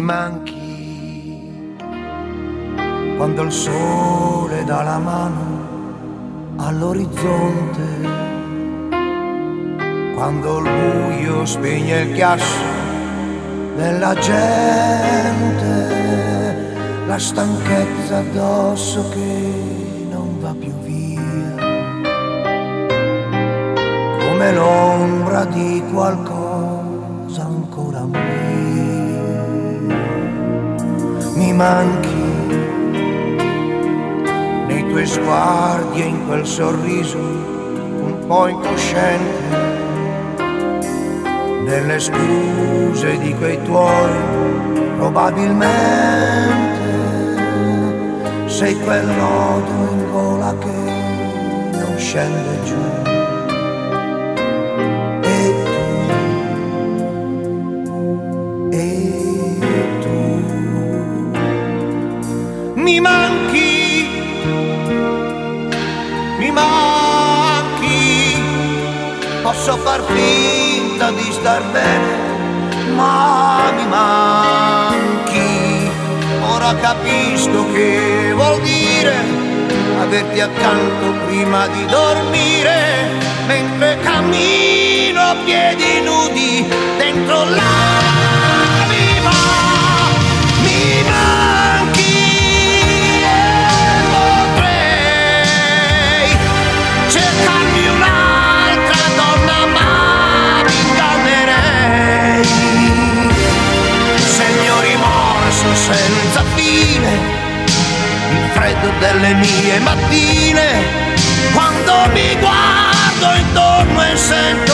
manchi. Quando il sole dà la mano all'orizzonte, quando il buio spegne il ghiaccio della gente, la stanchezza addosso che non va più via, come l'ombra di qualcosa manchi nei tuoi sguardi e in quel sorriso un po' incosciente nelle scuse di quei tuoi, probabilmente sei quel nodo in gola che non scende giù. Manchi, posso far finta di star bene, ma mi manchi. Ora capisco che vuol dire averti accanto prima di dormire, mentre cammino a piedi nudi dentro l'anima. Senza fine, il freddo delle mie mattine, quando mi guardo intorno e sento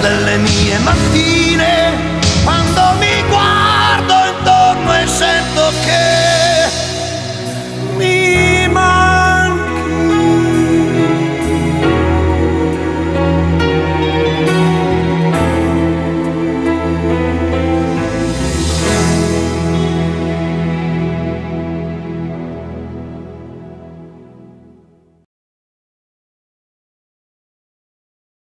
delle mie mattine,